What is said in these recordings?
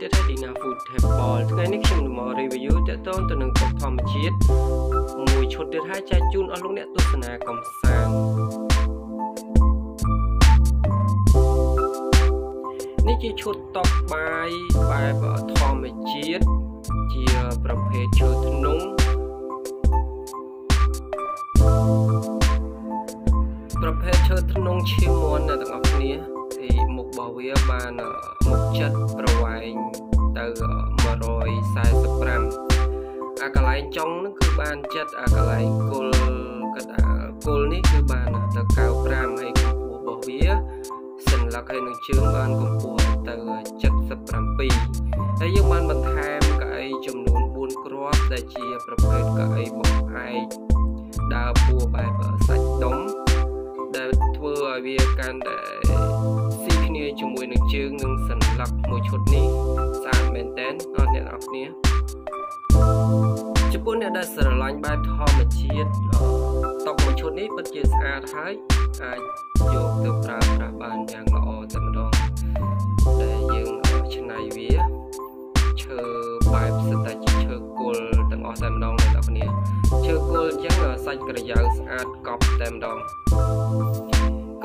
ទៀតហើយ Dina Food Table ថ្ងៃនេះខ្ញុំនឹងមក review ទាក់ទងទៅនឹងទឹកធម្មជាតិមួយឈុតទៀតហើយចែកជូនអស់លោកអ្នកទស្សនាកំសាន្តនេះជាឈុតតបបាយបែបធម្មជាតិជាប្រភេទឈើធ្នង់ប្រភេទឈើធ្នង់ឈាមមន់អ្នកទាំងអស់គ្នាទីមុខរបស់វាបានមុខចិត្ត ប្រវែងទៅ145អាកន្លែងចុងហ្នឹងគឺបានចិត្តអាកន្លែងគល់កណ្ដាលគល់នេះគឺបានទៅ95ហើយកម្ពស់របស់វាសន្លឹកហើយនឹងជើងបានកម្ពស់ទៅ77ហើយយើងបានបន្ថែមកៅអីចំនួន4គ្រាប់ដែលជាប្រភេទកៅអីបង្អែកដើរពួរបែបសាច់ដុំដែលធ្វើឲ្យវាកាន់តែស៊ីគ្នាជាមួយនឹងជើងនិងសន្លឹកមួយឈុតនេះស្អាតមែនតើអរអ្នកនរគ្នាចំពោះអ្នកដែលស្រឡាញ់បែបធម្មជាតិតុកមួយឈុតនេះពិតជាស្អាតហើយអាចយកទៅប្រើប្រាស់បានយ៉ាងល្អតែម្ដងដែលយើងឆ្នៃវាឈើបែបសិតតែជាឈើគល់ទាំងអស់តែម្ដងអ្នកនរគ្នាឈើគល់អញ្ចឹងសាច់ក្រយ៉ៅស្អាតកប់តែម្ដងគ្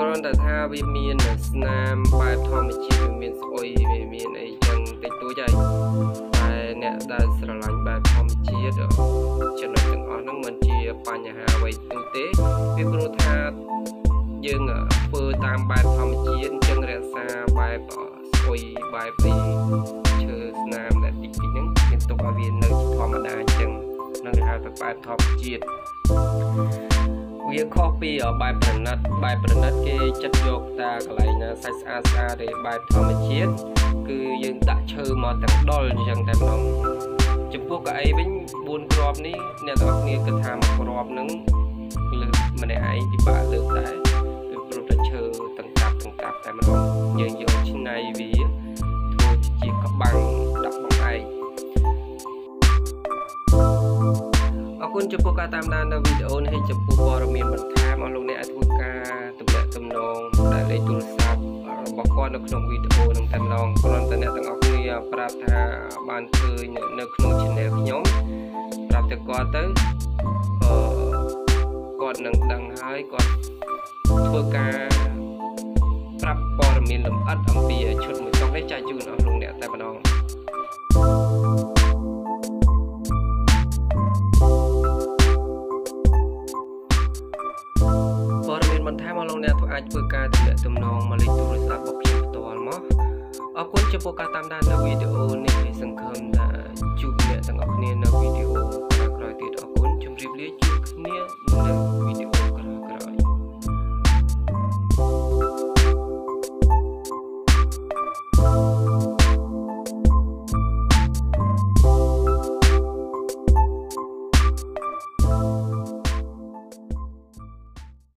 រាន់តែថាវាមានស្នាមបែបធម្មជាតិវាមានស្អុយវាមានអីចឹងតិចតួចហើយតែអ្នកដែលស្រឡាញ់បែបធម្មជាតិចំណុចទាំងអស់ហ្នឹងមិនជាបញ្ហាអ្វីនោះទេពីព្រោះថាយើងធ្វើតាមបែបធម្មជាតិអញ្ចឹងរក្សាបែបស្អុយបែបពីឈើស្នាមដែលតិចតិចហ្នឹងមានទុកឲ្យវានៅធម្មតាអញ្ចឹងនឹងគេហៅថាបែបធម្មជាតិ វាខុសពីបែបប្រណិតបែបប្រណិតគេចិត្តយកតាកន្លែងណាសាច់ស្អាតស្អាតទេបែបធម្មជាតិគឺយើងដាក់ឈើមកទាំងដុលអញ្ចឹងតែម្ដងចំពោះកៅអីវិញ4គ្រាប់នេះអ្នកទាំងអស់គ្នាគិតថាមួយគ្រាប់ហ្នឹងលើកម្នាក់ឯងពិបាកលើកដែរពីព្រោះតែឈើទាំងកាប់ទាំងកាប់តែម្ដងយើងយកឆ្នៃវាធ្វើជាក្បាំង គុណចំពោះការតាមដាននៅវីដេអូនេះហើយចំពោះព័ត៌មានបន្ថែមអស់លោកអ្នកអាចធ្វើការទំនាក់ទំនងដែលលេខទូរស័ព្ទរបស់គាត់នៅក្នុងវីដេអូនឹងតែម្ដងគ្រាន់តែអ្នកទាំងអស់គ្នាប្រាប់ថាបានឃើញនៅក្នុង channel ខ្ញុំប្រាប់ទៅគាត់ទៅអឺគាត់នឹងដឹងហើយគាត់ធ្វើការប្រាប់ព័ត៌មានលម្អិតអំពីឈុតមួយចុងនេះចែកជូនអស់លោកអ្នកតែម្ដង បន្ថែមមកលោកអ្នកអាចធ្វើការទំនាក់ទំនងមកលេខទូរស័ព្ទរបស់ខ្ញុំផ្ទាល់មកអរគុណចំពោះការតាមដាននៅវីដេអូនេះសង្ឃឹមថាជួបអ្នកទាំងអស់គ្នានៅវី